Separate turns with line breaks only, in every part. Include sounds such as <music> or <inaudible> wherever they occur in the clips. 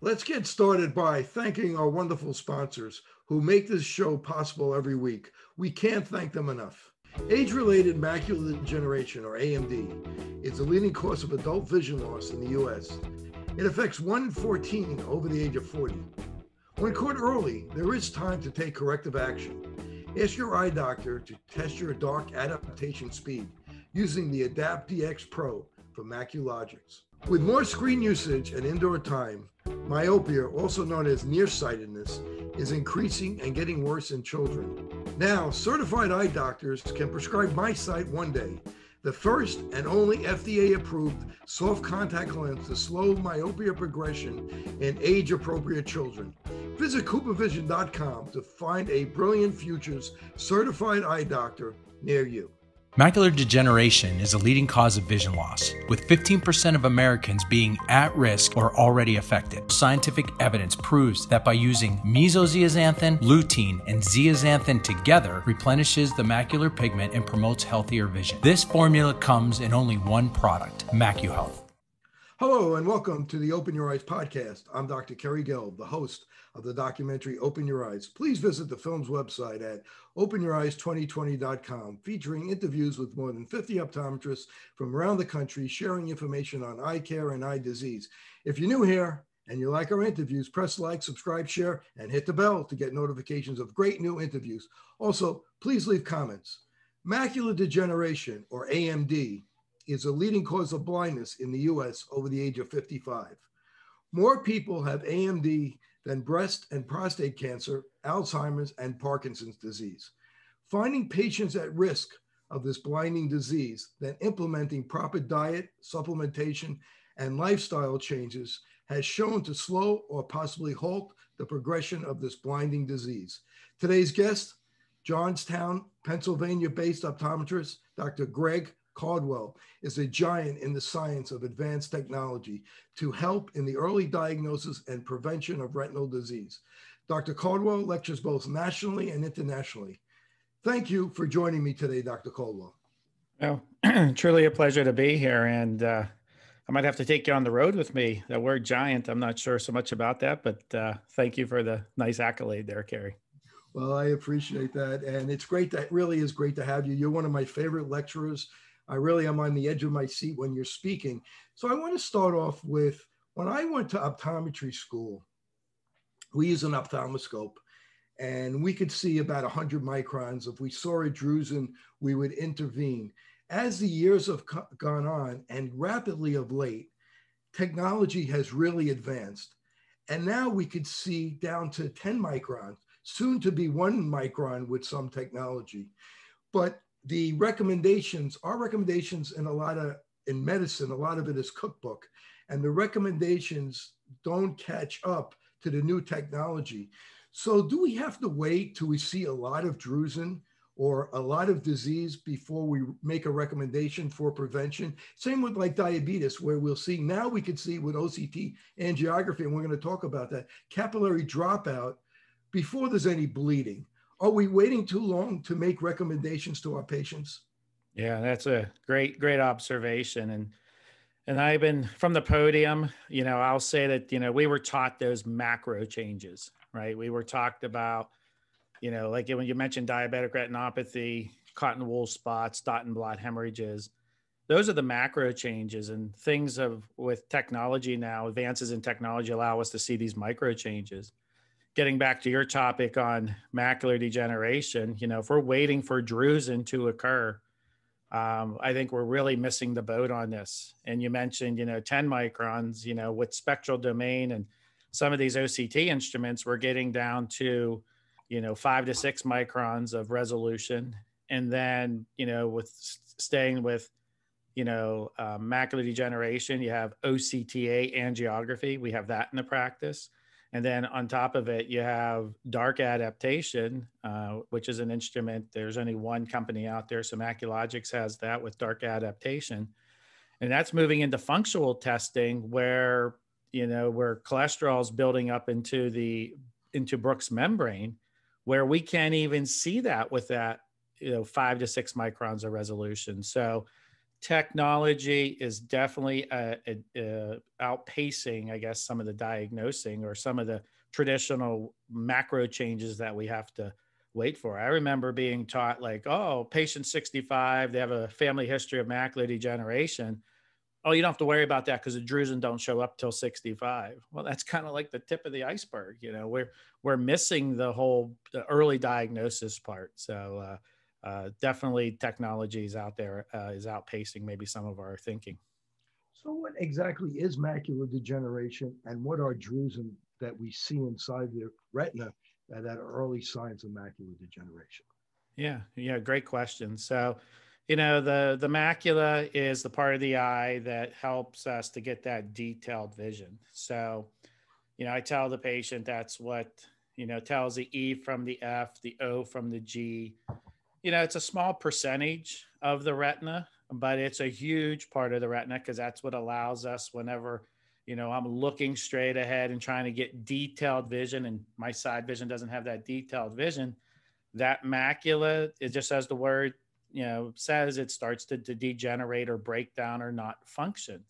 Let's get started by thanking our wonderful sponsors who make this show possible every week. We can't thank them enough. Age related macular degeneration, or AMD, is the leading cause of adult vision loss in the US. It affects 1 in 14 over the age of 40. When caught early, there is time to take corrective action. Ask your eye doctor to test your dark adaptation speed using the Adapt DX Pro from MacuLogix. With more screen usage and indoor time, myopia, also known as nearsightedness, is increasing and getting worse in children. Now, certified eye doctors can prescribe MiSight one day, the first and only FDA approved soft contact lens to slow myopia progression in age appropriate children. Visit CooperVision.com to find a Brilliant Futures certified eye doctor near you.
Macular degeneration is a leading cause of vision loss, with 15% of Americans being at risk or already affected. Scientific evidence proves that by using mesozeaxanthin, lutein, and zeaxanthin together replenishes the macular pigment and promotes healthier vision. This formula comes in only one product, MacuHealth.
Hello and welcome to the Open Your Eyes podcast. I'm Dr. Kerry Gelb, the host of the documentary Open Your Eyes. Please visit the film's website at openyoureyes2020.com, featuring interviews with more than 50 optometrists from around the country sharing information on eye care and eye disease. If you're new here, and you like our interviews, press like, subscribe, share, and hit the bell to get notifications of great new interviews. Also, please leave comments. Macular degeneration, or AMD, is a leading cause of blindness in the US over the age of 55. More people have AMD than breast and prostate cancer, Alzheimer's, and Parkinson's disease. Finding patients at risk of this blinding disease, then implementing proper diet, supplementation, and lifestyle changes has shown to slow or possibly halt the progression of this blinding disease. Today's guest, Johnstown, Pennsylvania based optometrist, Dr. Greg Caldwell is a giant in the science of advanced technology to help in the early diagnosis and prevention of retinal disease. Dr. Caldwell lectures both nationally and internationally. Thank you for joining me today, Dr. Caldwell.
Well, <clears throat> truly a pleasure to be here. And uh, I might have to take you on the road with me. The word giant, I'm not sure so much about that, but uh, thank you for the nice accolade there, Kerry.
Well, I appreciate that. And it's great that really is great to have you. You're one of my favorite lecturers. I really am on the edge of my seat when you're speaking. So I want to start off with when I went to optometry school, we use an ophthalmoscope and we could see about 100 microns. If we saw a drusen, we would intervene. As the years have gone on and rapidly of late, technology has really advanced. And now we could see down to 10 microns, soon to be one micron with some technology. But the recommendations, our recommendations in a lot of in medicine, a lot of it is cookbook, and the recommendations don't catch up to the new technology. So, do we have to wait till we see a lot of drusen or a lot of disease before we make a recommendation for prevention? Same with like diabetes, where we'll see now we could see with OCT angiography, and we're going to talk about that capillary dropout before there's any bleeding. Are we waiting too long to make recommendations to our patients?
Yeah, that's a great, great observation. And and I've been from the podium, you know, I'll say that, you know, we were taught those macro changes, right? We were talked about, you know, like when you mentioned diabetic retinopathy, cotton wool spots, dot and blot hemorrhages. Those are the macro changes and things of with technology now, advances in technology allow us to see these micro changes getting back to your topic on macular degeneration, you know, if we're waiting for drusen to occur, um, I think we're really missing the boat on this. And you mentioned, you know, 10 microns, you know, with spectral domain and some of these OCT instruments, we're getting down to, you know, five to six microns of resolution. And then, you know, with staying with, you know, uh, macular degeneration, you have OCTA angiography. We have that in the practice. And then on top of it, you have dark adaptation, uh, which is an instrument. There's only one company out there. So MacuLogix has that with dark adaptation. And that's moving into functional testing where, you know, where cholesterol is building up into the, into Bruch's membrane, where we can't even see that with that, you know, five to six microns of resolution. So technology is definitely uh, uh, outpacing, I guess, some of the diagnosing or some of the traditional macro changes that we have to wait for. I remember being taught, like, oh, patient 65, they have a family history of macular degeneration. Oh, you don't have to worry about that because the drusen don't show up till 65. Well, that's kind of like the tip of the iceberg. You know, we're we're missing the whole the early diagnosis part. So uh, uh, definitely technology is out there uh, is outpacing maybe some of our thinking.
So what exactly is macular degeneration and what are drusen that we see inside the retina that are early signs of macular degeneration?
Yeah, yeah, great question. So, you know, the the macula is the part of the eye that helps us to get that detailed vision. So, you know, I tell the patient that's what, you know, tells the E from the F, the O from the G, you know, it's a small percentage of the retina, but it's a huge part of the retina because that's what allows us whenever, you know, I'm looking straight ahead and trying to get detailed vision and my side vision doesn't have that detailed vision. That macula, it just as the word, you know, says it starts to, to degenerate or break down or not function.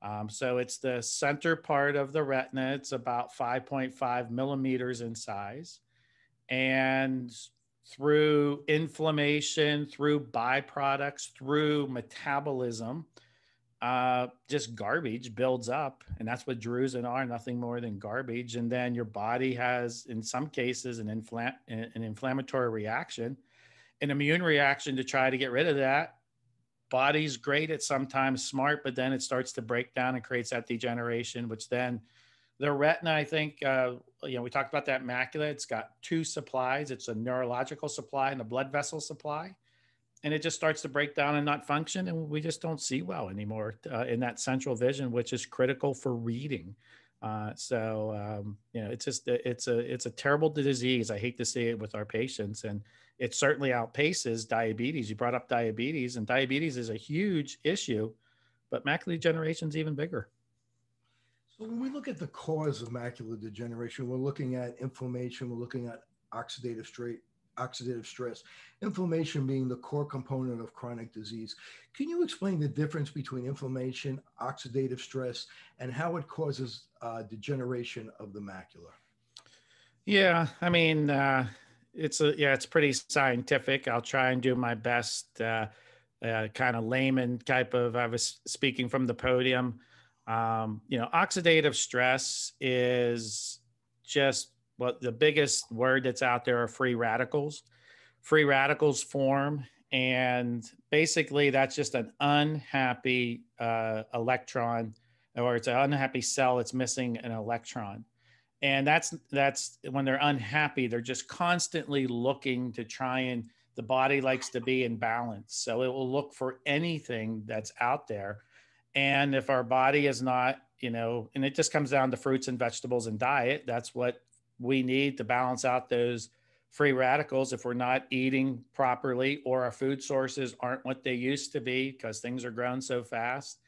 Um, so it's the center part of the retina. It's about 5.5 millimeters in size. And through inflammation, through byproducts, through metabolism, uh, just garbage builds up. And that's what drusen are nothing more than garbage. And then your body has, in some cases, an, infl- an inflammatory reaction, an immune reaction to try to get rid of that. Body's great at sometimes smart, but then it starts to break down and creates that degeneration, which then the retina, I think, uh, you know, we talked about that macula. It's got two supplies. It's a neurological supply and a blood vessel supply, and it just starts to break down and not function, and we just don't see well anymore uh, in that central vision, which is critical for reading. Uh, so um, you know, it's just it's a it's a terrible disease. I hate to see it with our patients, and it certainly outpaces diabetes. You brought up diabetes, and diabetes is a huge issue, but macular degeneration is even bigger.
So when we look at the cause of macular degeneration, we're looking at inflammation, we're looking at oxidative stress, oxidative stress, inflammation being the core component of chronic disease. Can you explain the difference between inflammation, oxidative stress, and how it causes uh, degeneration of the macula?
Yeah, I mean, uh, it's a yeah, it's pretty scientific. I'll try and do my best, uh, uh kind of layman type of. I was speaking from the podium. Um, you know, oxidative stress is just what the biggest word that's out there are free radicals. Free radicals form, and basically that's just an unhappy uh, electron, or it's an unhappy cell that's missing an electron. And that's that's when they're unhappy, they're just constantly looking to try and the body likes to be in balance. So it will look for anything that's out there and if our body is not, you know, and it just comes down to fruits and vegetables and diet, that's what we need to balance out those free radicals if we're not eating properly or our food sources aren't what they used to be because things are growing so fast.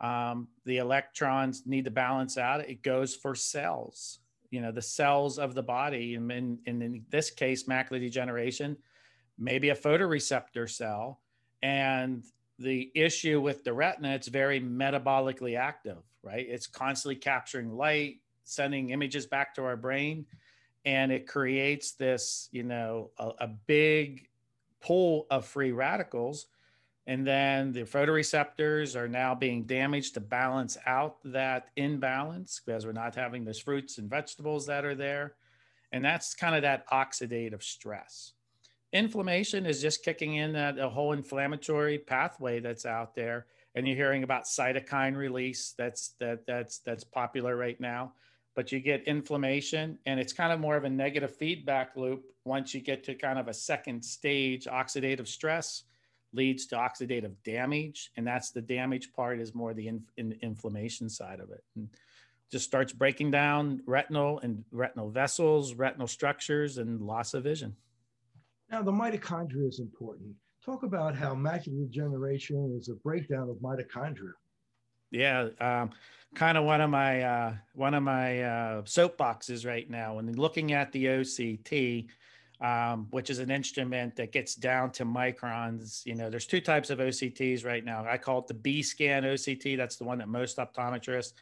Um, the electrons need to balance out. It goes for cells, you know, the cells of the body. And in, in this case, macular degeneration, maybe a photoreceptor cell. And the issue with the retina, it's very metabolically active, right? It's constantly capturing light, sending images back to our brain, and it creates this, you know, a, a big pool of free radicals. And then the photoreceptors are now being damaged to balance out that imbalance because we're not having those fruits and vegetables that are there. And that's kind of that oxidative stress inflammation is just kicking in that a whole inflammatory pathway that's out there and you're hearing about cytokine release that's that that's that's popular right now. But you get inflammation and it's kind of more of a negative feedback loop once you get to kind of a second stage. Oxidative stress leads to oxidative damage and that's the damage part is more the in, in inflammation side of it. And just starts breaking down retinal and retinal vessels retinal structures and loss of vision
now, the mitochondria is important. Talk about how macular degeneration is a breakdown of mitochondria.
Yeah, um, kind of one of my uh, one of my uh, soapboxes right now. When looking at the OCT, um, which is an instrument that gets down to microns. You know, there's two types of OCTs right now. I call it the B scan OCT. That's the one that most optometrists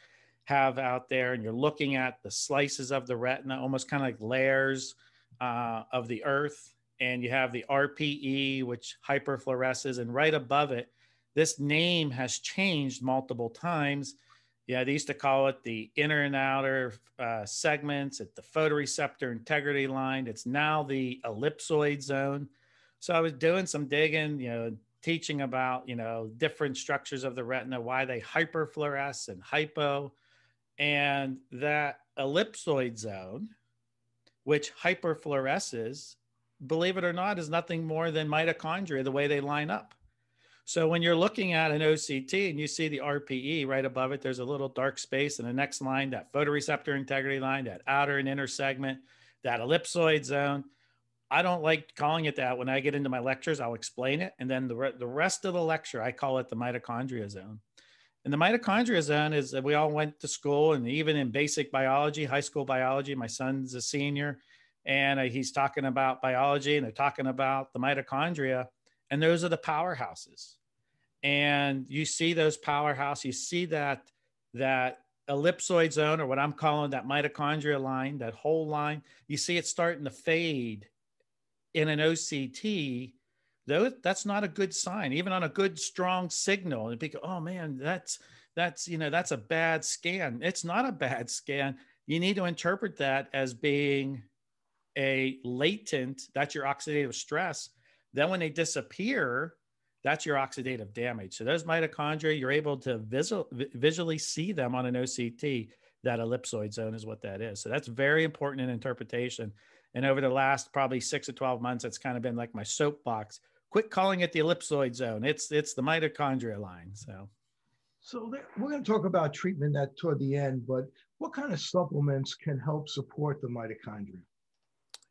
have out there. And you're looking at the slices of the retina, almost kind of like layers uh, of the earth. And you have the RPE, which hyperfluoresces. And right above it, this name has changed multiple times yeah, they used to call it the inner and outer uh, segments at the photoreceptor integrity line. It's now the ellipsoid zone. So I was doing some digging, you know, teaching about, you know, different structures of the retina, why they hyperfluoresce and hypo. And that ellipsoid zone, which hyperfluoresces, believe it or not, is nothing more than mitochondria, the way they line up. So when you're looking at an OCT and you see the RPE right above it, there's a little dark space and the next line, that photoreceptor integrity line, that outer and inner segment, that ellipsoid zone. I don't like calling it that. When I get into my lectures, I'll explain it. And then the, re- the rest of the lecture, I call it the mitochondria zone. And the mitochondria zone is that we all went to school and even in basic biology, high school biology, my son's a senior and uh, he's talking about biology and they're talking about the mitochondria and those are the powerhouses. And you see those powerhouses you see that that ellipsoid zone or what i'm calling that mitochondria line that whole line you see it starting to fade in an oct though that's not a good sign even on a good strong signal. And people oh man that's that's you know that's a bad scan. It's not a bad scan. You need to interpret that as being a latent that's your oxidative stress then when they disappear, that's your oxidative damage. So those mitochondria, you're able to visual, visually see them on an OCT. That ellipsoid zone is what that is. So that's very important in interpretation. And over the last probably six to 12 months, it's kind of been like my soapbox. Quit calling it the ellipsoid zone. It's it's the mitochondria line. So
so we're going to talk about treatment that toward the end, but what kind of supplements can help support the mitochondria?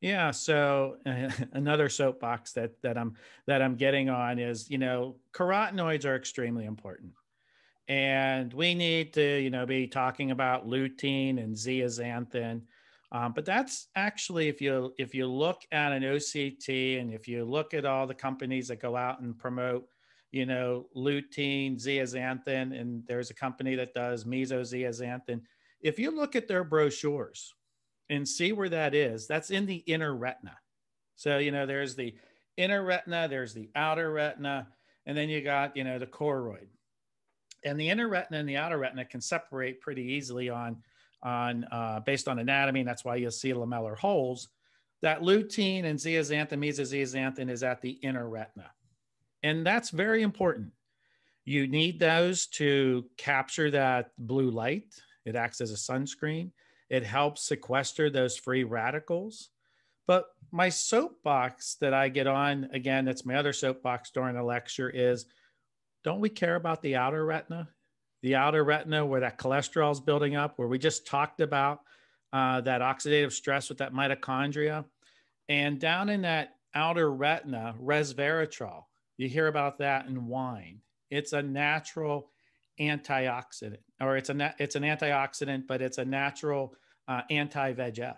Yeah. So uh, <laughs> another soapbox that that I'm that I'm getting on is you know carotenoids are extremely important, and we need to you know be talking about lutein and zeaxanthin. Um, but that's actually if you if you look at an OCT and if you look at all the companies that go out and promote, you know, lutein, zeaxanthin, and there's a company that does mesozeaxanthin. If you look at their brochures, and see where that is, that's in the inner retina. So, you know, there's the inner retina, there's the outer retina, and then you got, you know, the choroid. And the inner retina and the outer retina can separate pretty easily on, on uh, based on anatomy. And that's why you'll see lamellar holes. That lutein and zeaxanthin, mesozeaxanthin is at the inner retina. And that's very important. You need those to capture that blue light. It acts as a sunscreen. It helps sequester those free radicals. But my soapbox that I get on, again, that's my other soapbox during a lecture, is don't we care about the outer retina? The outer retina where that cholesterol is building up, where we just talked about uh, that oxidative stress with that mitochondria. And down in that outer retina, resveratrol, you hear about that in wine. It's a natural antioxidant, or it's a it's an antioxidant, but it's a natural uh, anti VEGF.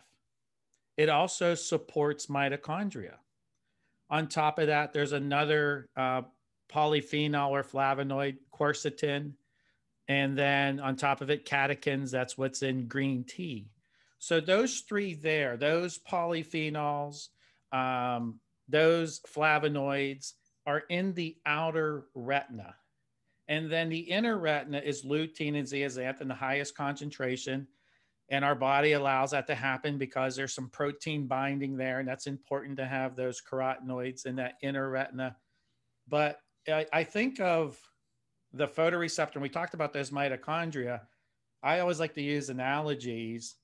It also supports mitochondria. On top of that, there's another uh, polyphenol or flavonoid, quercetin, and then on top of it, catechins. That's what's in green tea. So those three there, those polyphenols, um, those flavonoids are in the outer retina. And then the inner retina is lutein and zeaxanthin, the highest concentration. And our body allows that to happen because there's some protein binding there. And that's important to have those carotenoids in that inner retina. But I, I think of the photoreceptor, and we talked about those mitochondria. I always like to use analogies.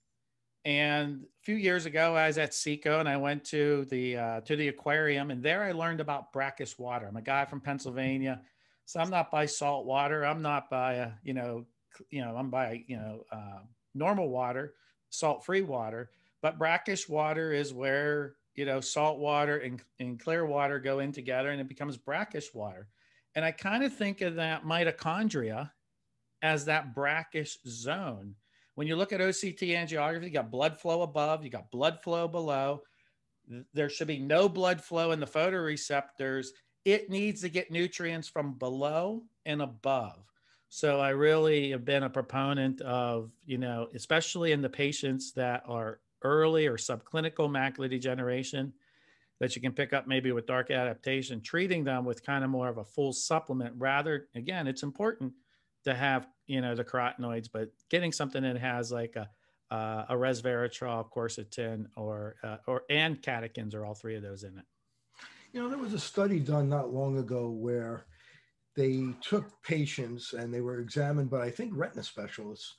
And a few years ago, I was at Seco and I went to the uh, to the aquarium, and there I learned about brackish water. I'm a guy from Pennsylvania. So I'm not by salt water. I'm not by, you know, you know, I'm by, you know, uh, normal water, salt free water. But brackish water is where, you know, salt water and, and clear water go in together and it becomes brackish water. And I kind of think of that mitochondria as that brackish zone. When you look at OCT angiography, you got blood flow above, you got blood flow below. there should be no blood flow in the photoreceptors. It needs to get nutrients from below and above. So I really have been a proponent of, you know, especially in the patients that are early or subclinical macular degeneration that you can pick up maybe with dark adaptation, treating them with kind of more of a full supplement rather, again, it's important to have, you know, the carotenoids, but getting something that has like a, uh, a resveratrol, quercetin, or uh, or and catechins, or all three of those in it.
You know, there was a study done not long ago where they took patients and they were examined by I think retina specialists,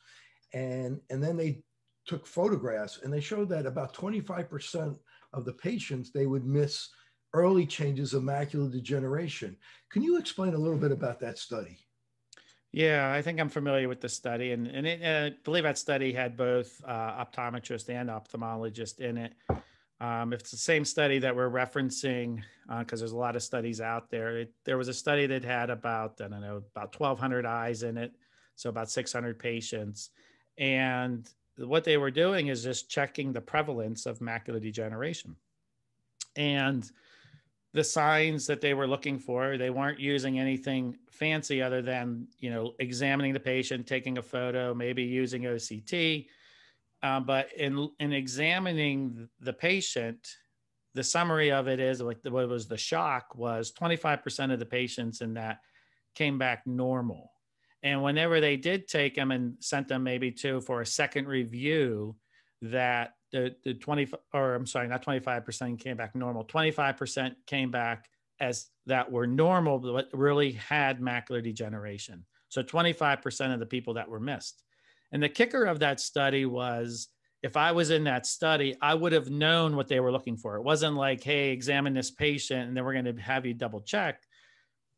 and and then they took photographs and they showed that about 25% of the patients they would miss early changes of macular degeneration. Can you explain a little bit about that study?
Yeah, I think I'm familiar with the study, and and it, uh, I believe that study had both uh, optometrist and ophthalmologist in it. Um, if it's the same study that we're referencing, because uh, there's a lot of studies out there, it, there was a study that had about I don't know about 1,200 eyes in it, so about 600 patients, and what they were doing is just checking the prevalence of macular degeneration, and the signs that they were looking for they weren't using anything fancy other than you know examining the patient taking a photo maybe using oct uh, but in in examining the patient, the summary of it is like the, what was the shock was 25% of the patients in that came back normal. And whenever they did take them and sent them maybe to for a second review, that the, the 20 or I'm sorry, not 25% came back normal, 25% came back as that were normal, but really had macular degeneration. So 25% of the people that were missed. And the kicker of that study was if I was in that study, I would have known what they were looking for. It wasn't like, hey, examine this patient and then we're going to have you double check.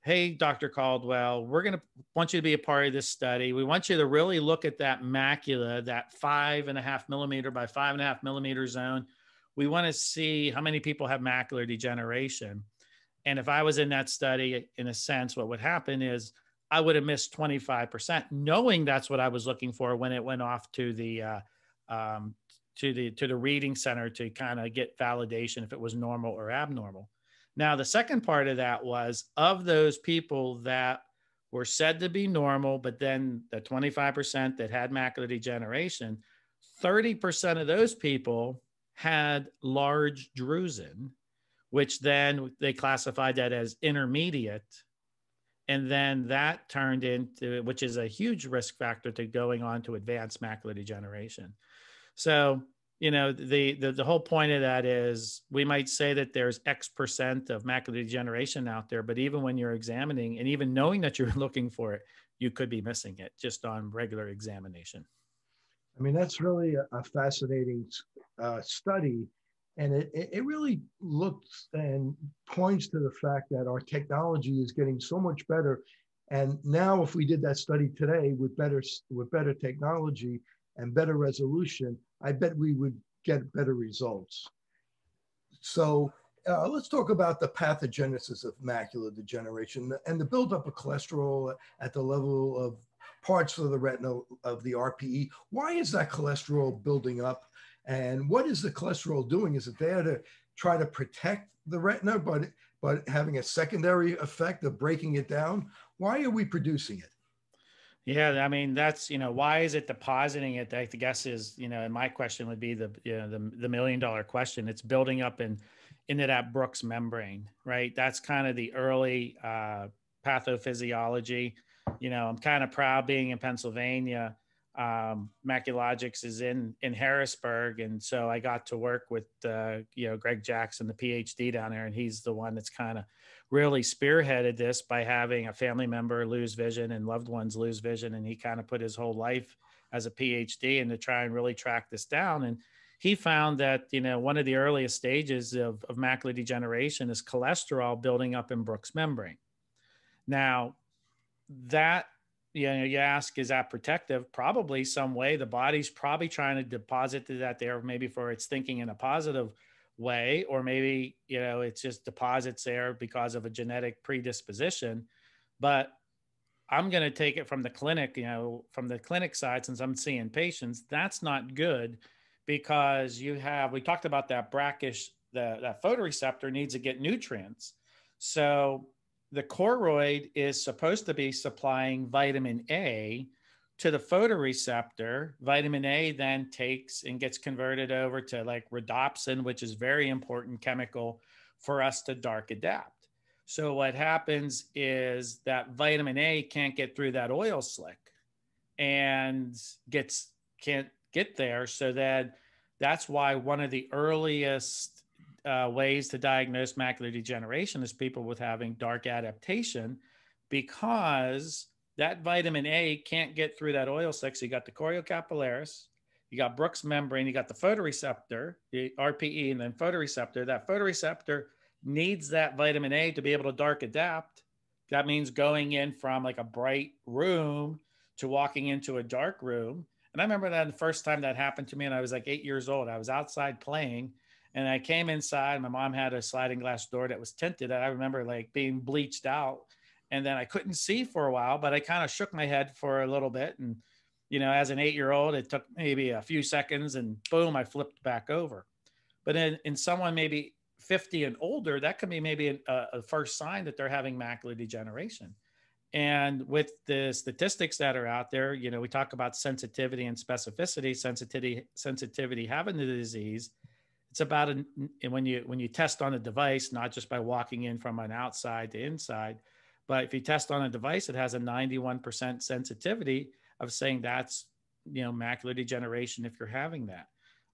Hey, Dr. Caldwell, we're going to want you to be a part of this study. We want you to really look at that macula, that five and a half millimeter by five and a half millimeter zone. We want to see how many people have macular degeneration. And if I was in that study, in a sense, what would happen is I would have missed 25%, knowing that's what I was looking for when it went off to the uh, um, to the to the reading center to kind of get validation if it was normal or abnormal. Now, the second part of that was of those people that were said to be normal, but then the 25% that had macular degeneration, 30% of those people had large drusen, which then they classified that as intermediate and then that turned into which is a huge risk factor to going on to advanced macular degeneration. So you know the, the the whole point of that is we might say that there's x percent of macular degeneration out there but even when you're examining and even knowing that you're <laughs> looking for it you could be missing it just on regular examination.
I mean that's really a, fascinating uh, study and it, it really looks and points to the fact that our technology is getting so much better. And now, if we did that study today with better with better technology and better resolution, I bet we would get better results. So uh, let's talk about the pathogenesis of macular degeneration and the buildup of cholesterol at the level of parts of the retina of the RPE. Why is that cholesterol building up? And what is the cholesterol doing? Is it there to try to protect the retina, but but having a secondary effect of breaking it down? Why are we producing it?
Yeah, I mean that's you know why is it depositing it? I guess is you know, and my question would be the you know the the million dollar question. It's building up in into that Bruch's membrane, right? That's kind of the early uh, pathophysiology. You know, I'm kind of proud being in Pennsylvania um, MacuLogix is in in Harrisburg, and so I got to work with uh, you know Greg Jackson, the PhD down there, and he's the one that's kind of really spearheaded this by having a family member lose vision and loved ones lose vision, and he kind of put his whole life as a PhD and to try and really track this down. And he found that you know one of the earliest stages of, of macular degeneration is cholesterol building up in Bruch's membrane. Now that you know, you ask, is that protective? Probably some way. The body's probably trying to deposit that there, maybe for its thinking in a positive way, or maybe, you know, it's just deposits there because of a genetic predisposition. But I'm going to take it from the clinic, you know, from the clinic side, since I'm seeing patients, that's not good because you have, we talked about that brackish the that photoreceptor needs to get nutrients. So the choroid is supposed to be supplying vitamin A to the photoreceptor. Vitamin A then takes and gets converted over to like rhodopsin, which is very important chemical for us to dark adapt. So what happens is that vitamin A can't get through that oil slick and gets can't get there. So that that's why one of the earliest uh, ways to diagnose macular degeneration is people with having dark adaptation because that vitamin A can't get through that oil slick. So you got the choriocapillaris, you got Bruch's membrane, you got the photoreceptor, the RPE, and then photoreceptor. That photoreceptor needs that vitamin A to be able to dark adapt. That means going in from like a bright room to walking into a dark room. And I remember that the first time that happened to me, and I was like eight years old. I was outside playing, and I came inside. My mom had a sliding glass door that was tinted. I remember like being bleached out, and then I couldn't see for a while, but I kind of shook my head for a little bit. And you know, as an eight-year-old, it took maybe a few seconds, and boom, I flipped back over. But in, in someone maybe 50 and older, that could be maybe a, a first sign that they're having macular degeneration. And with the statistics that are out there, you know, we talk about sensitivity and specificity. Sensitivity, sensitivity having the disease, it's about an, when you when you test on a device, not just by walking in from an outside to inside, but if you test on a device, it has a 91% sensitivity of saying that's you know macular degeneration if you're having that.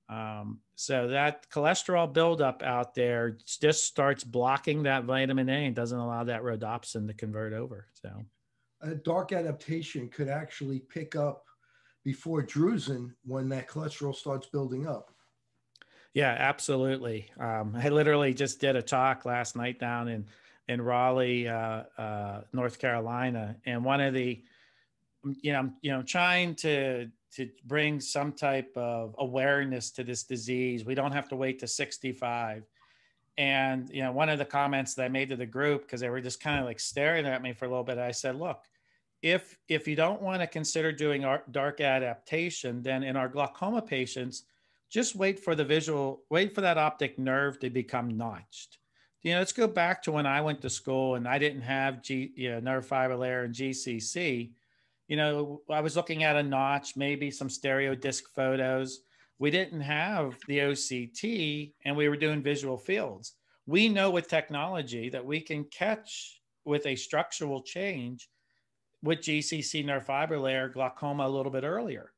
Um, so that cholesterol buildup out there just starts blocking that vitamin A and doesn't allow that rhodopsin to convert over. So
a dark adaptation could actually pick up before drusen when that cholesterol starts building up.
Yeah, absolutely. Um, I literally just did a talk last night down in in Raleigh, uh, uh, North Carolina, and one of the, you know, you know, trying to to bring some type of awareness to this disease. We don't have to wait to 65. And you know, one of the comments that I made to the group because they were just kind of like staring at me for a little bit, I said, "Look, if if you don't want to consider doing dark adaptation, then in our glaucoma patients, just wait for the visual, wait for that optic nerve to become notched." You know, let's go back to when I went to school and I didn't have G, you know, nerve fiber layer and GCC you know, I was looking at a notch, maybe some stereo disc photos. We didn't have the OCT and we were doing visual fields. We know with technology that we can catch with a structural change with GCC nerve fiber layer glaucoma a little bit earlier.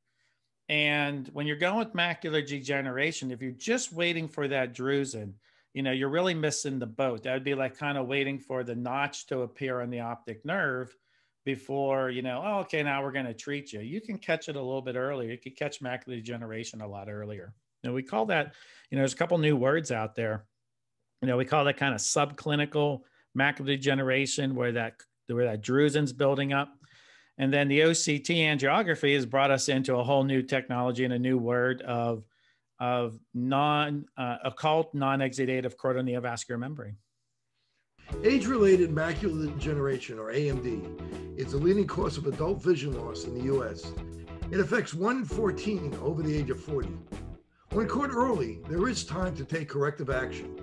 And when you're going with macular degeneration, if you're just waiting for that drusen, you know, you're really missing the boat. That would be like kind of waiting for the notch to appear on the optic nerve before you know oh, okay now we're going to treat you. You can catch it a little bit earlier. You can catch macular degeneration a lot earlier. And we call that you know there's a couple new words out there. You know we call that kind of subclinical macular degeneration where that where that drusen's building up and then the oct angiography has brought us into a whole new technology and a new word of of non uh, occult non-exudative choroidal neovascular membrane
Age related macular degeneration, or AMD, is the leading cause of adult vision loss in the U.S. It affects 1 in 14 over the age of 40. When caught early, there is time to take corrective action.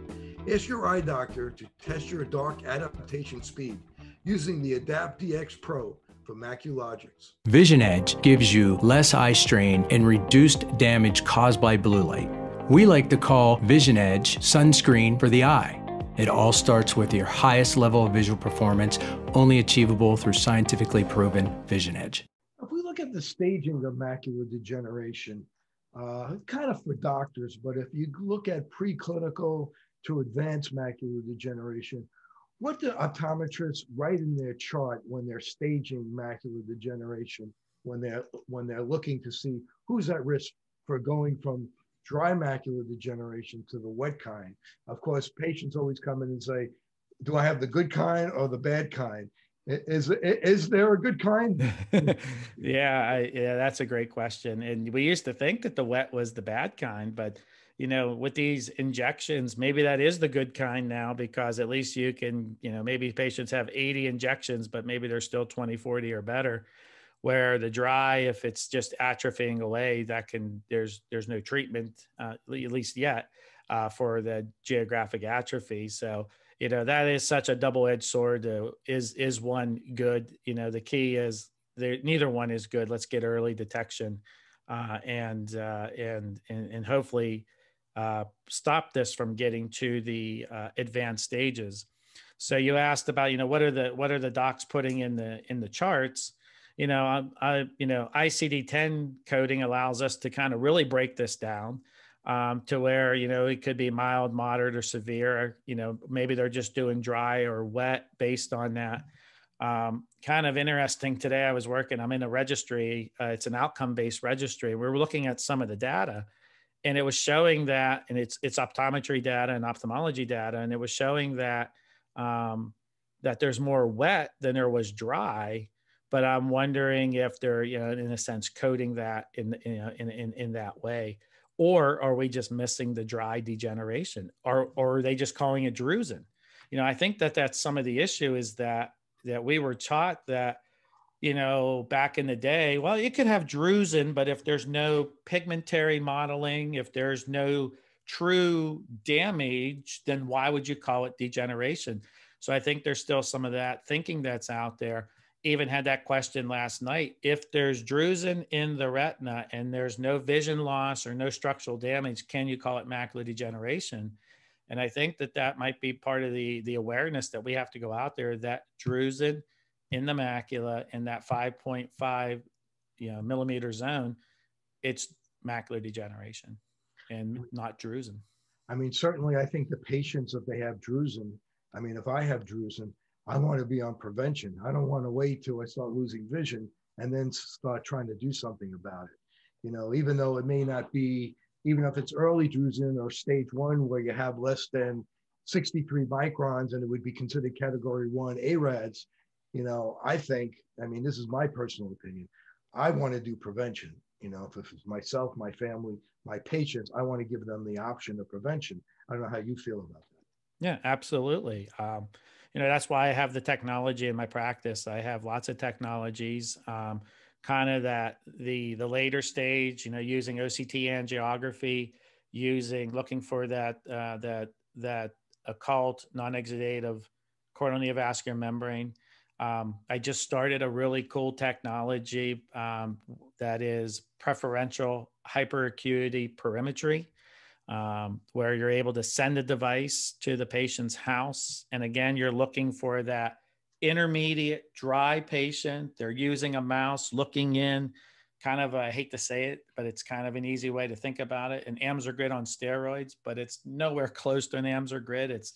Ask your eye doctor to test your dark adaptation speed using the Adapt DX Pro from MacuLogix.
Vision Edge gives you less eye strain and reduced damage caused by blue light. We like to call Vision Edge sunscreen for the eye. It all starts with your highest level of visual performance, only achievable through scientifically proven Vision Edge.
If we look at the staging of macular degeneration, uh, kind of for doctors, but if you look at preclinical to advanced macular degeneration, what do optometrists write in their chart when they're staging macular degeneration, when they're when they're looking to see who's at risk for going from dry macular degeneration to the wet kind. Of course, patients always come in and say, do I have the good kind or the bad kind? Is is there a good kind? <laughs>
yeah, I, yeah, that's a great question. And we used to think that the wet was the bad kind, but you know, with these injections, maybe that is the good kind now because at least you can, you know, maybe patients have 80 injections, but maybe they're still 20, 40 or better where the dry if it's just atrophying away that can there's there's no treatment uh, at least yet uh, for the geographic atrophy. So, you know, that is such a double-edged sword. Uh, is is one good? You know, the key is there. Neither one is good. Let's get early detection, uh, and, uh, and and and hopefully uh, stop this from getting to the uh, advanced stages. So you asked about, you know, what are the what are the docs putting in the in the charts? You know, I, I you know, ICD-10 coding allows us to kind of really break this down um, to where you know it could be mild, moderate, or severe. You know, maybe they're just doing dry or wet based on that. Um, kind of interesting today. I was working. I'm in a registry. Uh, it's an outcome-based registry. We we're looking at some of the data, and it was showing that, and it's it's optometry data and ophthalmology data, and it was showing that um, that there's more wet than there was dry. But I'm wondering if they're, you know, in a sense, coding that in in, in in that way, or are we just missing the dry degeneration, or or are they just calling it drusen? You know, I think that that's some of the issue is that that we were taught that you know, back in the day, well, you could have drusen, but if there's no pigmentary modeling, if there's no true damage, then why would you call it degeneration? So I think there's still some of that thinking that's out there. Even had that question last night. If there's drusen in the retina and there's no vision loss or no structural damage, can you call it macular degeneration? And I think that that might be part of the the awareness that we have to go out there that drusen in the macula in that 5.5 you know millimeter zone, it's macular degeneration and mm-hmm. not drusen.
I mean, certainly, I think the patients, if they have drusen, I mean, if I have drusen, I want to be on prevention. I don't want to wait till I start losing vision and then start trying to do something about it. You know, even though it may not be, even if it's early drusen or stage one where you have less than 63 microns and it would be considered category one AREDS, you know, I think, I mean, this is my personal opinion. I want to do prevention. You know, if it's myself, my family, my patients, I want to give them the option of prevention. I don't know how you feel about that.
Yeah, absolutely. Um, you know, that's why I have the technology in my practice. I have lots of technologies, um, kind of that the the later stage. You know, using OCT angiography, using looking for that uh, that that occult non-exudative choroidal neovascular membrane. Um, I just started a really cool technology um, that is preferential hyperacuity perimetry, um, where you're able to send a device to the patient's house. And again, you're looking for that intermediate dry patient. They're using a mouse looking in, kind of, I hate to say it, but it's kind of an easy way to think about it. An Amsler grid on steroids, but it's nowhere <laughs> close to an Amsler grid. It's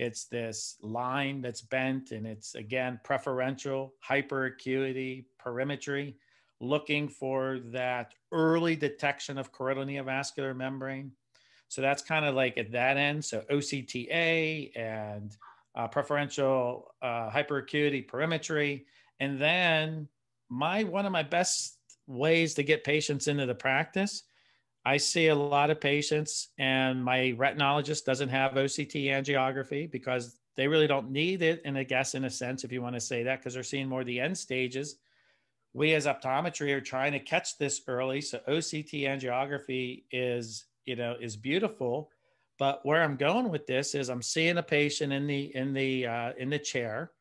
it's this line that's bent, and it's again preferential hyperacuity perimetry looking for that early detection of choroidal neovascular membrane. So that's kind of like at that end. So OCTA and uh, preferential uh, hyperacuity perimetry. And then my one of my best ways to get patients into the practice. I see a lot of patients, and my retinologist doesn't have OCT angiography because they really don't need it. And I guess, in a sense, if you want to say that, because they're seeing more the end stages we as optometry are trying to catch this early. So OCT angiography is, you know, is beautiful. But where I'm going with this is I'm seeing a patient in the in the uh, in the chair,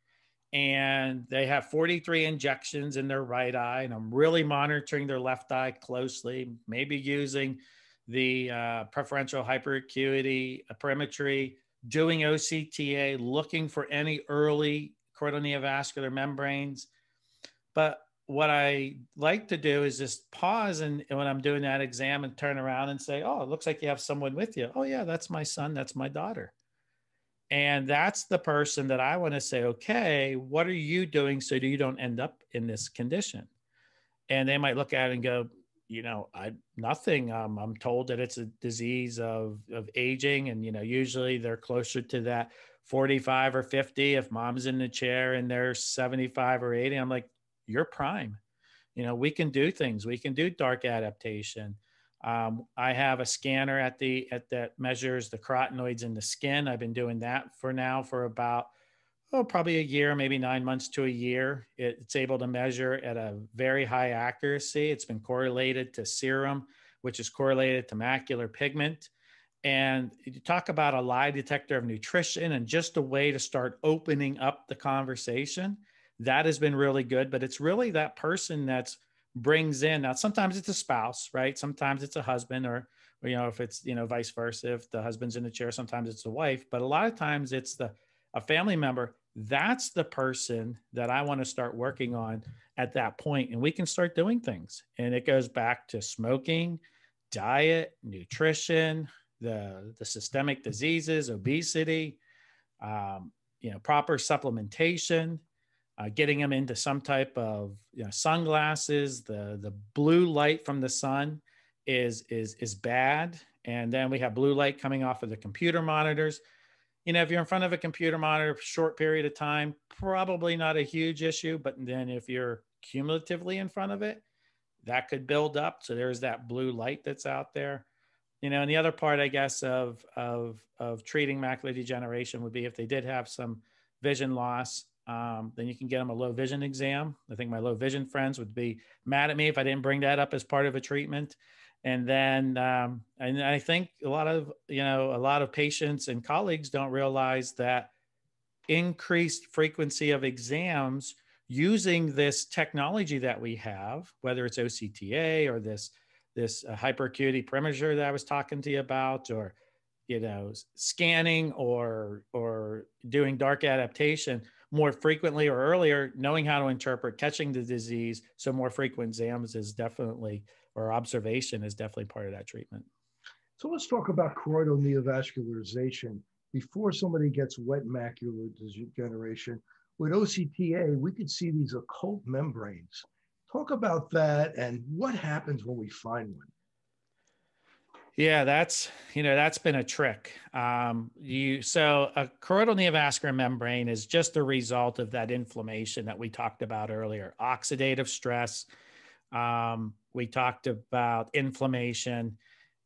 and they have 43 injections in their right eye, and I'm really monitoring their left eye closely, maybe using the uh, preferential hyperacuity perimetry, doing OCTA, looking for any early choroidal neovascular membranes. But what I like to do is just pause and when I'm doing that exam and turn around and say, Oh, it looks like you have someone with you. Oh, yeah, that's my son. That's my daughter. And that's the person that I want to say, Okay, what are you doing so you don't end up in this condition? And they might look at it and go, you know, I nothing. Um, I'm told that it's a disease of of aging, and you know, usually they're closer to that 45 or 50. If mom's in the chair and they're 75 or 80, I'm like, you're prime. You know, we can do things. We can do dark adaptation. Um, I have a scanner at the at that measures the carotenoids in the skin. I've been doing that for now for about oh probably a year, maybe nine months to a year. It, it's able to measure at a very high accuracy. It's been correlated to serum, which is correlated to macular pigment. And you talk about a lie detector of nutrition and just a way to start opening up the conversation. That has been really good, but it's really that person that's brings in now sometimes it's a spouse right? Sometimes it's a husband or, or you know if it's you know vice versa if the husband's in the chair sometimes it's a wife. But a lot of times it's the a family member. That's the person that i want to start working on at that point and we can start doing things. And it goes back to smoking diet nutrition the the systemic diseases obesity um, you know proper supplementation uh, getting them into some type of you know, sunglasses. The the blue light from the sun is is is bad, and then we have blue light coming off of the computer monitors. You know, if you're in front of a computer monitor for a short period of time, probably not a huge issue. But then if you're cumulatively in front of it, that could build up. So there's that blue light that's out there. You know, and the other part, I guess, of of of treating macular degeneration would be if they did have some vision loss um, then you can get them a low vision exam. I think my low vision friends would be mad at me if I didn't bring that up as part of a treatment. And then, um, and I think a lot of, you know, a lot of patients and colleagues don't realize that increased frequency of exams using this technology that we have, whether it's OCTA or this, this uh, hyperacuity perimeter that I was talking to you about, or, you know, scanning or, or doing dark adaptation, more frequently or earlier, knowing how to interpret, catching the disease. So more frequent exams is definitely, or observation is definitely part of that treatment.
So let's talk about choroidal neovascularization. Before somebody gets wet macular degeneration, with OCTA, we could see these occult membranes. Talk about that and what happens when we find one.
Yeah, that's you know that's been a trick. Um, you so a choroidal neovascular membrane is just a result of that inflammation that we talked about earlier, oxidative stress. Um, we talked about inflammation,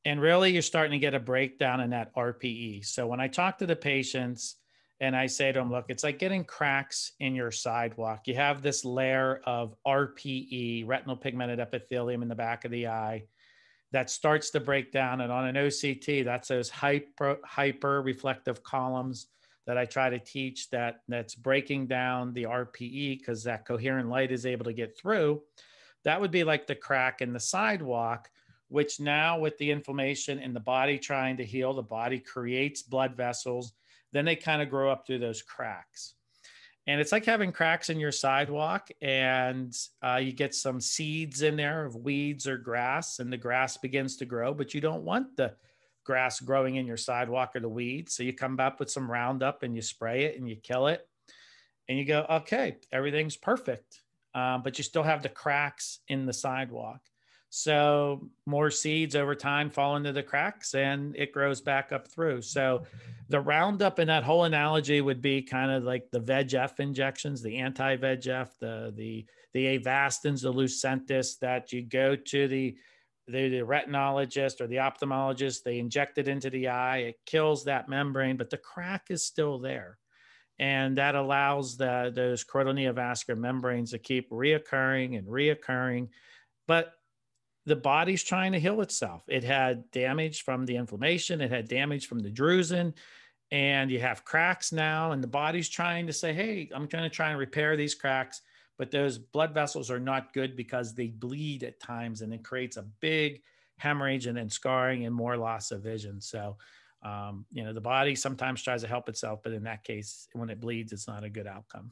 and really you're starting to get a breakdown in that RPE. So when I talk to the patients and I say to them, look, it's like getting cracks in your sidewalk. You have this layer of RPE, retinal pigmented epithelium in the back of the eye that starts to break down. And on an OCT, that's those hyper, hyper reflective columns that I try to teach that that's breaking down the RPE because that coherent light is able to get through. That would be like the crack in the sidewalk, which now with the inflammation in the body trying to heal, the body creates blood vessels. Then they kind of grow up through those cracks and it's like having cracks in your sidewalk and uh, you get some seeds in there of weeds or grass and the grass begins to grow but you don't want the grass growing in your sidewalk or the weeds. So you come up with some roundup and you spray it and you kill it and you go okay everything's perfect. Um, but you still have the cracks in the sidewalk so more seeds over time fall into the cracks and it grows back up through. So the roundup in that whole analogy would be kind of like the VEGF injections, the anti-VEGF, the the the Avastins, the Lucentis that you go to the the, the retinologist or the ophthalmologist, they inject it into the eye, it kills that membrane, but the crack is still there. And that allows the, those choroidal neovascular membranes to keep reoccurring and reoccurring. But the body's trying to heal itself. It had damage from the inflammation, it had damage from the drusen, and you have cracks now, and the body's trying to say, Hey, I'm going to try and repair these cracks. But those blood vessels are not good because they bleed at times and it creates a big hemorrhage and then scarring and more loss of vision. So, um, you know, the body sometimes tries to help itself, but in that case, when it bleeds, it's not a good outcome.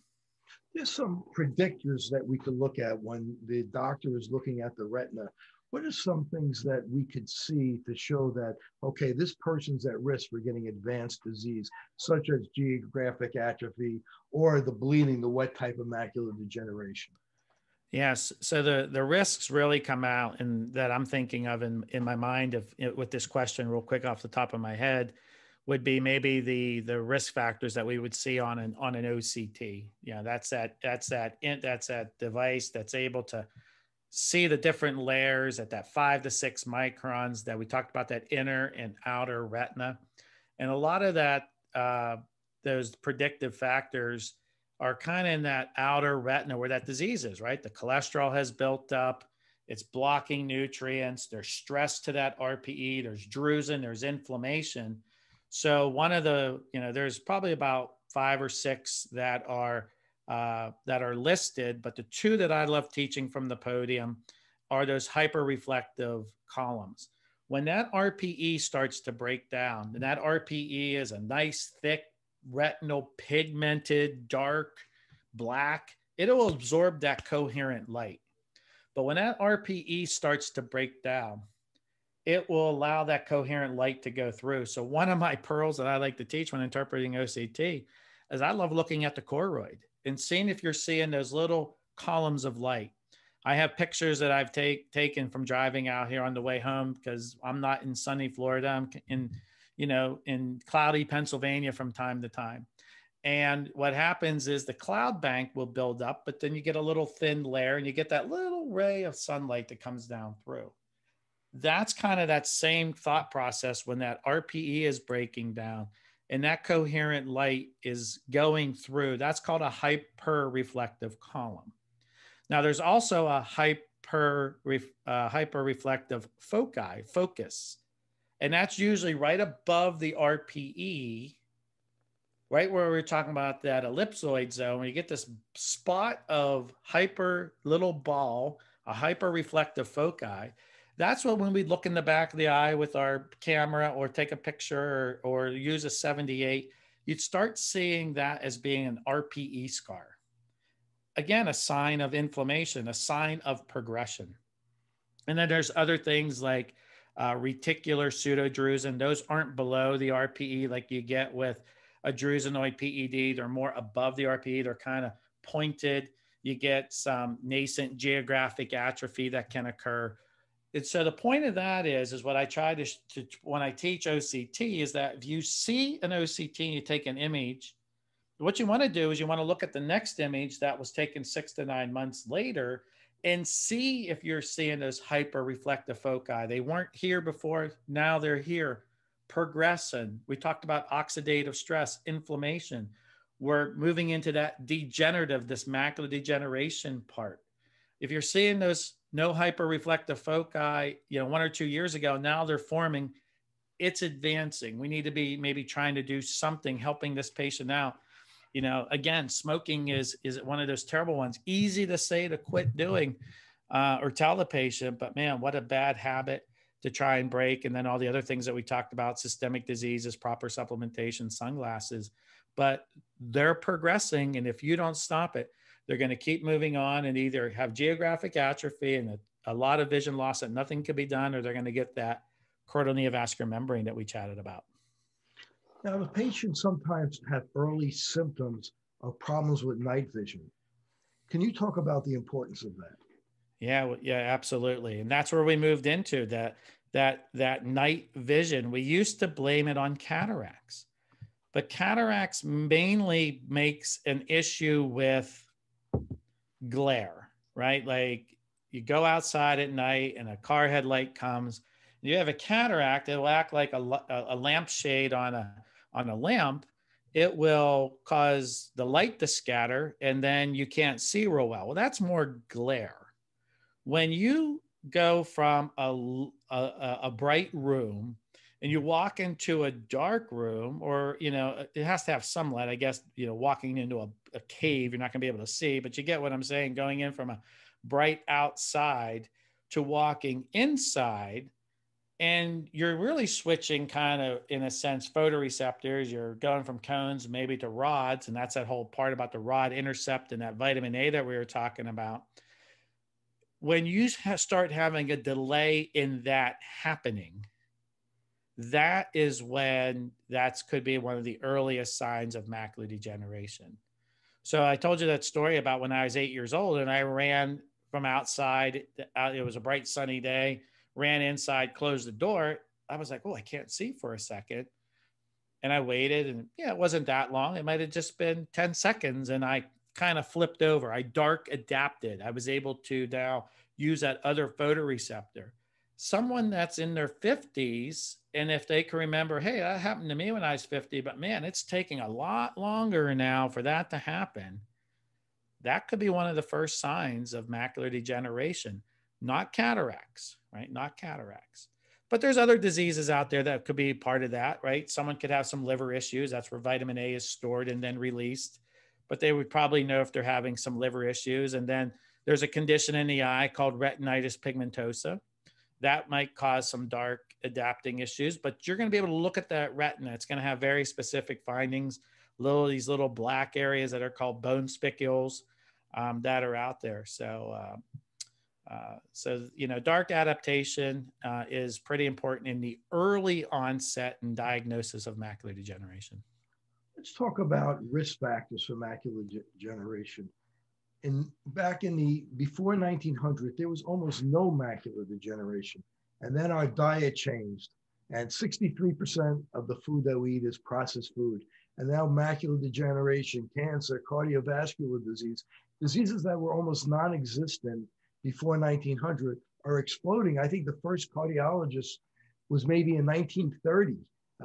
There's some predictors that we could look at when the doctor is looking at the retina what are some things that we could see to show that okay this person's at risk for getting advanced disease such as geographic atrophy or the bleeding the wet type of macular degeneration
yes so the the risks really come out and that i'm thinking of in in my mind of with this question real quick off the top of my head would be maybe the the risk factors that we would see on an on an OCT. Yeah, that's that that's that that's that device that's able to see the different layers at that five to six microns that we talked about that inner and outer retina and a lot of that uh, those predictive factors are kind of in that outer retina where that disease is right the cholesterol has built up it's blocking nutrients, there's stress to that RPE, there's drusen, there's inflammation. So one of the, you know, there's probably about five or six that are uh, that are listed, but the two that I love teaching from the podium are those hyperreflective columns. When that RPE starts to break down, and that RPE is a nice, thick, retinal, pigmented, dark, black, it'll absorb that coherent light. But when that RPE starts to break down, it will allow that coherent light to go through. So, one of my <laughs> pearls that I like to teach when interpreting OCT is I love looking at the choroid and seeing if you're seeing those little columns of light. I have pictures that I've take, taken from driving out here on the way home because I'm not in sunny Florida. I'm in, you know, in cloudy Pennsylvania from time to time. And what happens is the cloud bank will build up, but then you get a little thin layer and you get that little ray of sunlight that comes down through. That's kind of that same thought process when that RPE is breaking down and that coherent light is going through. That's called a hyper reflective column. Now, there's also a hyper uh, hyper reflective foci, focus, and that's usually right above the RPE, right where we are talking about that ellipsoid zone. Where you get this spot of hyper little ball, a hyper reflective foci that's what when we look in the back of the eye with our camera or take a picture or, or use a 78, you'd start seeing that as being an RPE scar. Again, a sign of inflammation, a sign of progression. And then there's other things like uh, reticular pseudodrusen. Those aren't below the RPE like you get with a drusenoid PED. They're more above the RPE. They're kind of pointed. You get some nascent geographic atrophy that can occur and so the point of that is, is what I try to, to, when I teach OCT is that if you see an OCT and you take an image, what you want to do is you want to look at the next image that was taken six to nine months later and see if you're seeing those hyper reflective foci. They weren't here before, now they're here. Progression. We talked about oxidative stress, inflammation. We're moving into that degenerative, this macular degeneration part. If you're seeing those no hyperreflective foci, you know, one or two years ago. Now they're forming. It's advancing. We need to be maybe trying to do something helping this patient out. You know, again, smoking is is one of those terrible ones. Easy to say to quit doing uh, or tell the patient, but man, what a bad habit to try and break. And then all the other things that we talked about, systemic diseases, proper supplementation, sunglasses, but they're progressing. And if you don't stop it, they're going to keep moving on and either have geographic atrophy and a, a lot of vision loss that nothing can be done, or they're going to get that choroidal neovascular membrane that we chatted about.
Now, the patients sometimes have early symptoms of problems with night vision. Can you talk about the importance of that?
Yeah, yeah, absolutely. And that's where we moved into that that that night vision. We used to blame it on cataracts. But cataracts mainly makes an issue with glare, right? Like you go outside at night and a car headlight comes, you have a cataract, it'll act like a, a lampshade on a on a lamp. It will cause the light to scatter and then you can't see real well. Well, that's more glare. When you go from a, a, a bright room and you walk into a dark room or you know uh, it has to have some light i guess you know walking into a, a cave you're not going to be able to see but you get what i'm saying going in from a bright outside to walking inside and you're really switching kind of in a sense photoreceptors you're going from cones maybe to rods and that's that whole part about the rod intercept and that vitamin a that we were talking about. When you start having a delay in that happening that is when that could be one of the earliest signs of macular degeneration. So I told you that story about when I was eight years old and I ran from outside. Uh, it was a bright sunny day, ran inside, closed the door. I was like, oh, I can't see for a second. And I waited and yeah, it wasn't that long. It might have just been 10 seconds. And I kind of flipped over. I dark adapted. I was able to now use that other photoreceptor someone that's in their 50s and if they can remember hey that happened to me when i was 50 but man it's taking a lot longer now for that to happen that could be one of the first signs of macular degeneration not cataracts, right? Not cataracts. But there's other diseases out there that could be part of that, right? Someone could have some liver issues. That's where vitamin A is stored and then released. But they would probably know if they're having some liver issues. And then there's a condition in the eye called retinitis pigmentosa. That might cause some dark adapting issues, but you're going to be able to look at that retina. It's going to have very specific findings, little these little black areas that are called bone spicules um, that are out there. So uh, uh, so, you know, dark adaptation uh, is pretty important in the early onset and diagnosis of macular degeneration.
Let's talk about risk factors for macular degeneration. In back in the before 1900, there was almost no macular degeneration, and then our diet changed, and 63% of the food that we eat is processed food. And now macular degeneration, cancer, cardiovascular disease, diseases that were almost non-existent before 1900 are exploding. I think the first cardiologist was maybe in 1930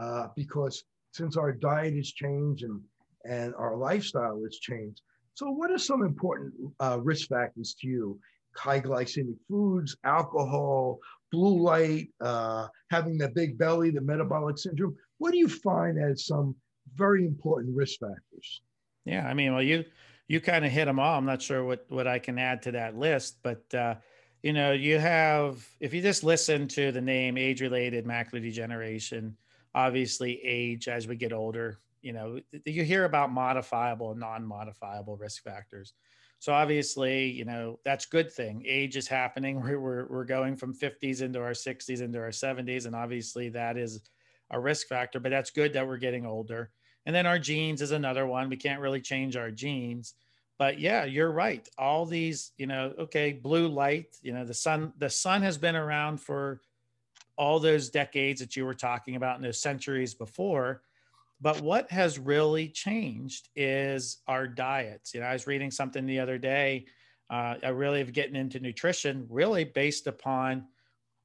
uh, because since our diet has changed and, and our lifestyle has changed. So, what are some important uh, risk factors to you? High glycemic foods, alcohol, blue light, uh, having the big belly, the metabolic syndrome. What do you find as some very important risk factors?
Yeah, I mean, well, you you kind of hit them all. I'm not sure what what I can add to that list, but uh, you know, you have if you just listen to the name age-related macular degeneration, obviously age as we get older. You know, you hear about modifiable and non-modifiable risk factors. So obviously, you know, that's good thing. Age is happening. <laughs> We're, we're, we're going from 50s into our 60s into our 70s. And obviously that is a risk factor, but that's good that we're getting older. And then our genes is another one. We can't really change our genes. But yeah, you're right. All these, you know, okay, blue light, you know, the sun, the sun has been around for all those decades that you were talking about in those centuries before. But what has really changed is our diets. You know, I was reading something the other day. Uh, I really have getting into nutrition, really based upon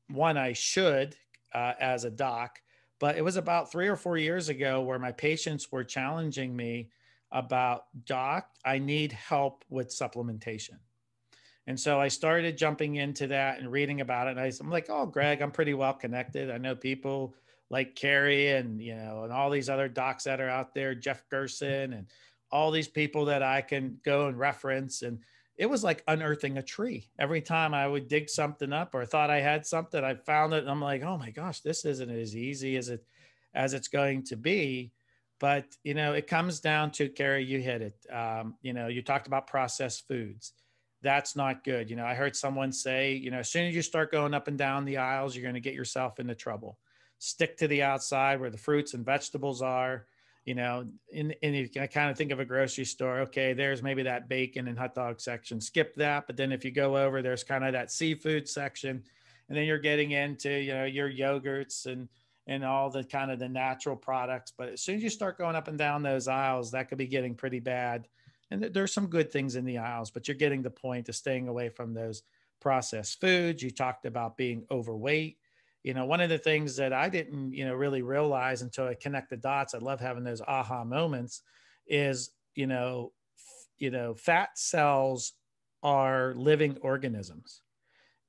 one I should uh, as a doc, but it was about three or four years ago where my patients were challenging me about, Doc, I need help with supplementation. And so I started jumping into that and reading about it. And I, am like, oh, Greg, I'm pretty well connected. I know people like Kerry and, you know, and all these other docs that are out there, Jeff Gerson and all these people that I can go and reference. And it was like unearthing a tree. Every time I would dig something up or thought I had something, I found it. And I'm like, oh my gosh, this isn't as easy as it as it's going to be. But you know, it comes down to Kerry, you hit it. Um, you know, you talked about processed foods. That's not good. You know, I heard someone say, you know, as soon as you start going up and down the aisles, you're going to get yourself into trouble. Stick to the outside where the fruits and vegetables are you know, in, in you can kind of think of a grocery store. Okay, there's maybe that bacon and hot dog section. Skip that. But then if you go over, there's kind of that seafood section, and then you're getting into you know your yogurts and and all the kind of the natural products. But as soon as you start going up and down those aisles, that could be getting pretty bad. And there's some good things in the aisles, but you're getting the point of staying away from those processed foods. You talked about being overweight you know one of the things that i didn't you know really realize until i connect the dots i love having those aha moments is you know f- you know fat cells are living organisms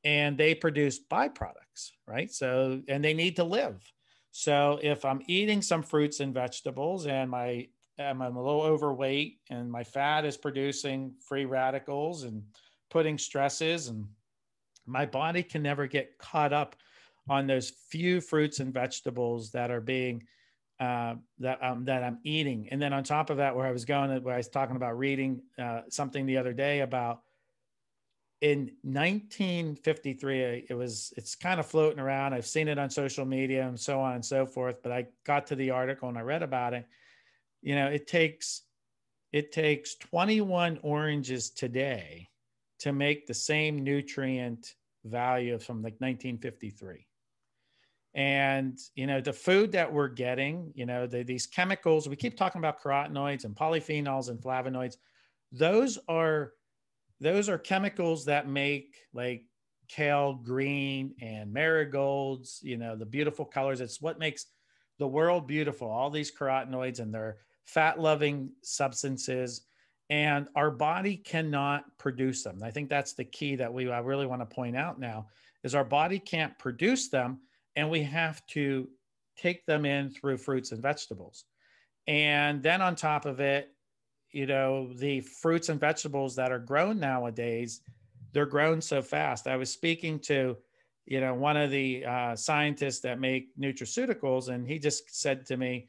and they produce byproducts right? So and they need to live. So if i'm eating some fruits and vegetables and my I'm a little overweight and my fat is producing free radicals and putting stresses and my body can never get caught up on those few fruits and vegetables that are being uh, that um, that I'm eating. And then on top of that, where I was going, where I was talking about reading uh, something the other day about in 1953, it was it's kind of floating around. I've seen it on social media and so on and so forth. But I got to the article and I read about it. You know, it takes it takes 21 oranges today to make the same nutrient value from like 1953 and you know the food that we're getting you know the, these chemicals we keep talking about carotenoids and polyphenols and flavonoids. Those are those are chemicals that make like kale green and marigolds you know the beautiful colors. It's what makes the world beautiful all these carotenoids and their fat loving substances. And our body cannot produce them. I think that's the key that we I really want to point out now is our body can't produce them and we have to take them in through fruits and vegetables. And then on top of it, you know, the fruits and vegetables that are grown nowadays, they're grown so fast. I was speaking to, you know, one of the uh, scientists that make nutraceuticals, and he just said to me,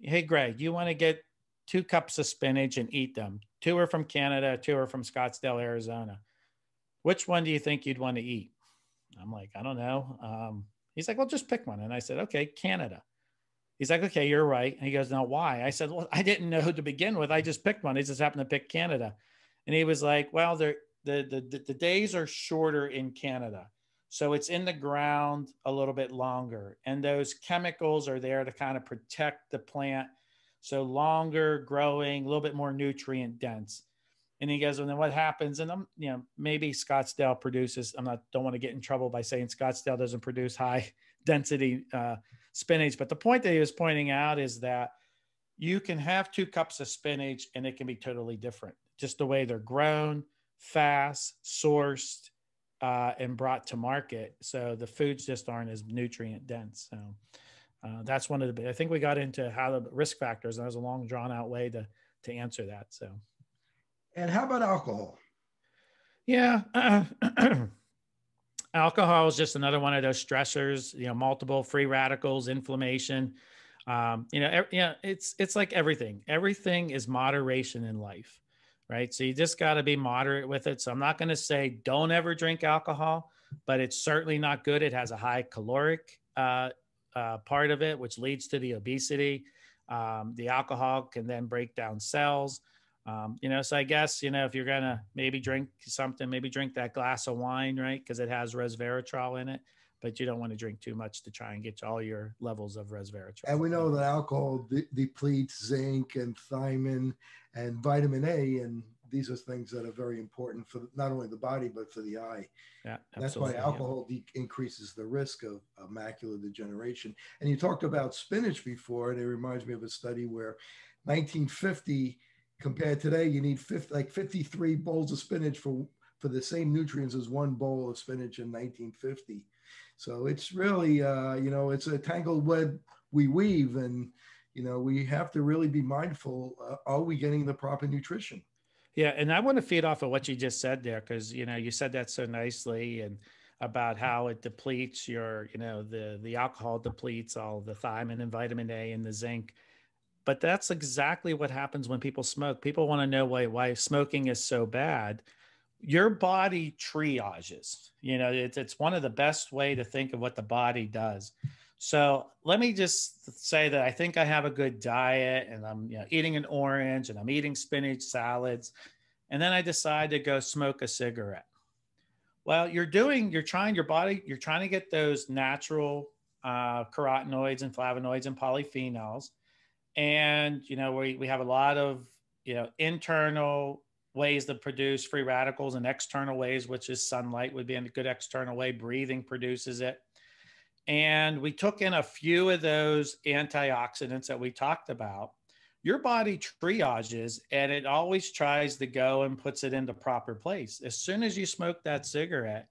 Hey, Greg, you want to get two cups of spinach and eat them. Two are from Canada, two are from Scottsdale, Arizona. Which one do you think you'd want to eat? I'm like, I don't know. Um, he's like, well, just pick one. And I said, okay, Canada. He's like, okay, you're right. And he goes, now why? I said, well, <laughs> I didn't know to begin with. I just picked one. He just happened to pick Canada. And he was like, well, the, the, the, the days are shorter in Canada. So it's in the ground a little bit longer. And those chemicals are there to kind of protect the plant. So longer growing, a little bit more nutrient dense. And he goes, and then what happens? And I'm, you know, maybe Scottsdale produces. I'm not, don't want to get in trouble by saying Scottsdale doesn't produce high <laughs> density uh, spinach. But the point that he was pointing out is that you can have two cups of spinach and it can be totally different. Just the way they're grown, fast, sourced, uh, and brought to market. So the foods just aren't as nutrient dense. So uh, that's one of the. I think we got into how the risk factors, and that was a long, drawn out way to to answer that. So.
And how about alcohol?
Yeah. Uh, <clears throat> alcohol is just another one of those stressors, you know, multiple free radicals, inflammation. Um, you know, er, yeah, it's it's like everything. Everything is moderation in life, right? So you just got to be moderate with it. So I'm not going to say don't ever drink alcohol, but it's certainly not good. It has a high caloric uh, uh, part of it, which leads to the obesity. Um, the alcohol can then break down cells. Um, you know, so I guess, you know, if you're going to maybe drink something, maybe drink that glass of wine, right? Because it has resveratrol in it, but you don't want to drink too much to try and get all your levels of resveratrol.
And we know that alcohol de- depletes zinc and thiamine and vitamin A. And these are things that are very important for not only the body, but for the eye.
Yeah,
That's why alcohol yeah. de- increases the risk of, of macular degeneration. And you talked about spinach before, and it reminds me of a study where 1950, compared today, you need 50, like 53 bowls of spinach for, for the same nutrients as one bowl of spinach in 1950. So it's really, uh, you know, it's a tangled web we weave, and you know, we have to really be mindful. Uh, are we getting the proper nutrition?
Yeah, and I want to feed off of what you just said there, because you know, you said that so nicely, and about how it depletes your, you know, the the alcohol depletes all the thiamine and vitamin A and the zinc but that's exactly what happens when people smoke. People want to know why why smoking is so bad. Your body triages. You know, it's it's one of the best way to think of what the body does. So let me just say that I think I have a good diet, and I'm you know, eating an orange, and I'm eating spinach salads, and then I decide to go smoke a cigarette. Well, you're doing, you're trying your body, you're trying to get those natural uh, carotenoids and flavonoids and polyphenols and you know we, we have a lot of you know internal ways to produce free radicals and external ways which is sunlight would be a good external way. Breathing produces it. And we took in a few of those antioxidants that we talked about. Your body triages and it always tries to go and puts it into proper place. As soon as you smoke that cigarette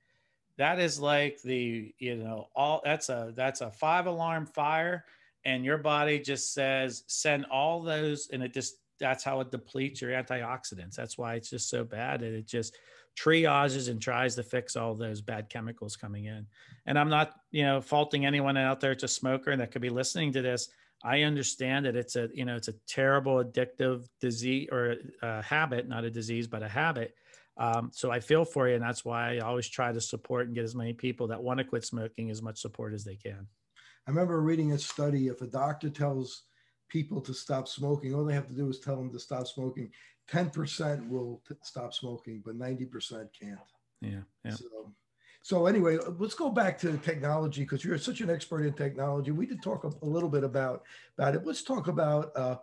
that is like the you know all that's a that's a five alarm fire and your body just says send all those and it just that's how it depletes your antioxidants. That's why it's just so bad and it just triages and tries to fix all those bad chemicals coming in. And i'm not you know faulting anyone out there a smoker and that could be listening to this. I understand that it's a you know it's a terrible addictive disease or a habit not a disease but a habit. Um, so i feel for you and that's why i always try to support and get as many people that want to quit smoking as much support as they can
I remember reading a study if a doctor tells people to stop smoking, all they have to do is tell them to stop smoking. 10% will t- stop smoking, but 90% can't.
Yeah. yeah.
So, so anyway, let's go back to technology because you're such an expert in technology. We did talk a, a little bit about, about it. Let's talk about uh,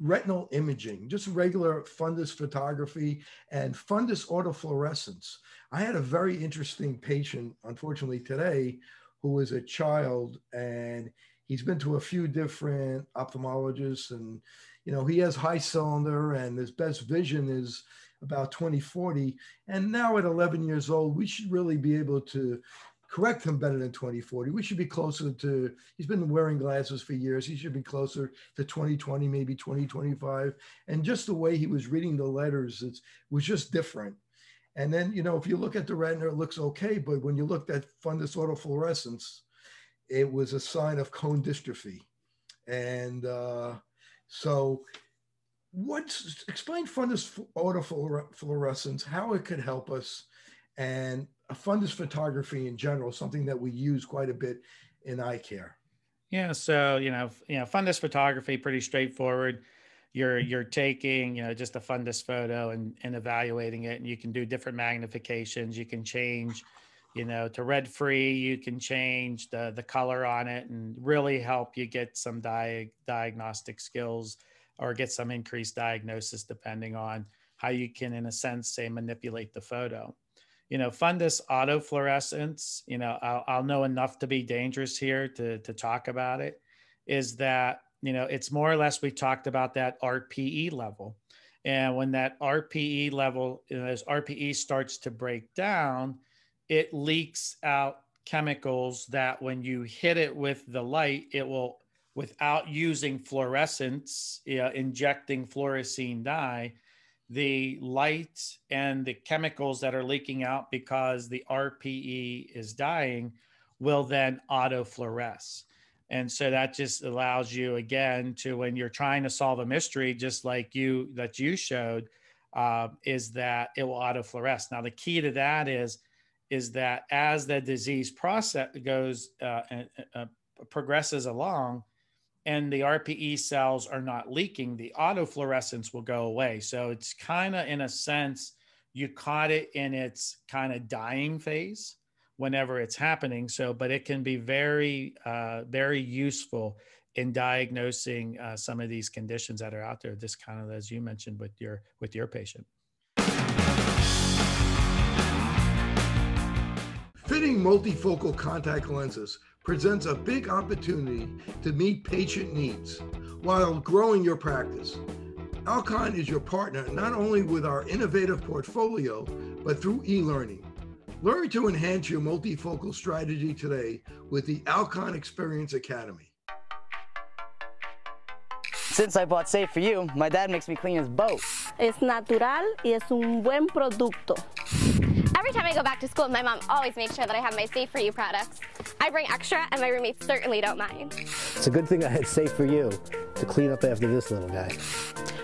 retinal imaging, just regular fundus photography and fundus autofluorescence. I had a very interesting patient, unfortunately, today who was a child and he's been to a few different ophthalmologists and you know he has high cylinder and his best vision is about 2040 and now at 11 years old we should really be able to correct him better than 2040 we should be closer to he's been wearing glasses for years. He should be closer to 2020 maybe 2025 and just the way he was reading the letters it was just different and then you know if you look at the retina it looks okay but when you looked at fundus autofluorescence it was a sign of cone dystrophy. And uh, so what's explain fundus autofluorescence how it could help us and fundus photography in general something that we use quite a bit in eye care.
Yeah so you know you know fundus photography pretty straightforward you're you're taking you know just a fundus photo and, and evaluating it and you can do different magnifications. You can change you know to red free you can change the the color on it and really help you get some di- diagnostic skills or get some increased diagnosis depending on how you can in a sense say manipulate the photo. You know fundus autofluorescence you know I'll, I'll know enough to be dangerous here to to talk about it is that you know it's more or less we talked about that rpe level and when that rpe level you know, as rpe starts to break down it leaks out chemicals that when you hit it with the light, it will, without using fluorescence, uh, injecting fluorescein dye, the light and the chemicals that are leaking out because the RPE is dying will then autofluoresce. And so that just allows you again to when you're trying to solve a mystery, just like you that you showed, uh, is that it will autofluoresce. Now the key to that is is that as the disease process goes uh, uh, progresses along and the RPE cells are not leaking, the autofluorescence will go away. So it's kind of in a sense, you caught it in its kind of dying phase whenever it's happening. So, but it can be very, uh, very useful in diagnosing uh, some of these conditions that are out there. This kind of, as you mentioned with your with your patient.
Fitting multifocal contact lenses presents a big opportunity to meet patient needs while growing your practice. Alcon is your partner not only with our innovative portfolio, but through e learning. Learn to enhance your multifocal strategy today with the Alcon Experience Academy.
Since I bought Safe for You, my dad makes me clean his boat.
Es natural y es un buen producto.
Every time I go back to school, my mom always makes sure that I have my Safe For You products. I bring extra, and my roommates certainly don't mind.
It's a good thing I had Safe For You to clean up after this little guy.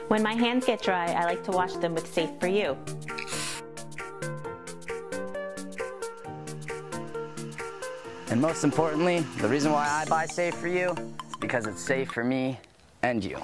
When my hands get dry, I like to wash them with Safe For You.
And most importantly, the reason why I buy Safe For You is because it's safe for me and you.